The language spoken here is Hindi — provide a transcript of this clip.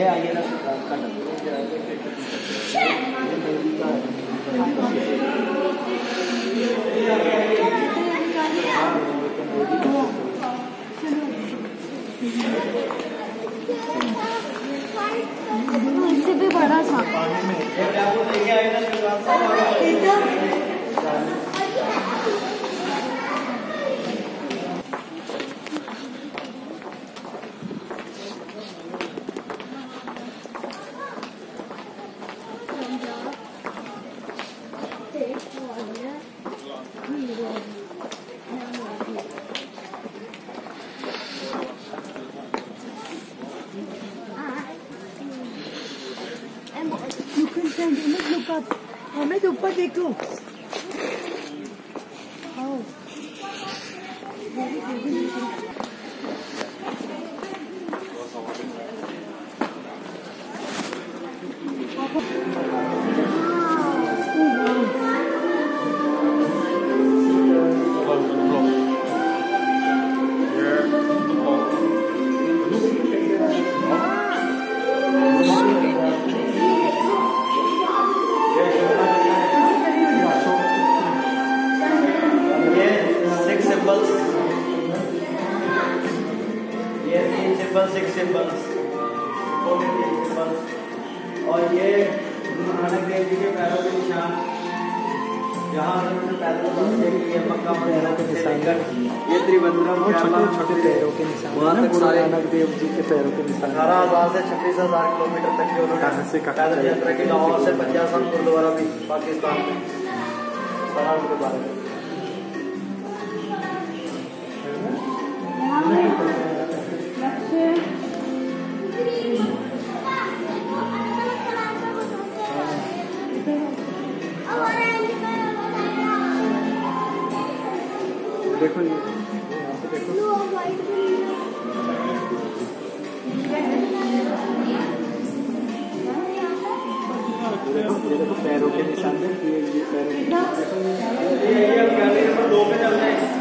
ये आइए ना इससे भी बड़ा Nous comptons de mettre le. On met le pas des clous. Oh. Symbols तीन सिंबल्स। और ये गुरु नानक देव जी के पैरों के निशान। यहाँ उन्होंने पैदल मक्का के निशान ये त्रिवेंद्रम वो छोटे छोटे पैरों के निशान। वहाँ तक गुरु सारे नानक देव जी के पैरों के निशान। अठारह हज़ार से छत्तीस हज़ार किलोमीटर तक के उन्होंने पैदल यात्रा की लाहौर से पंजाब गुरुद्वारा भी पाकिस्तान में। सारा बारे में। देखो ये पैरों के निशान पैरों के निशान पे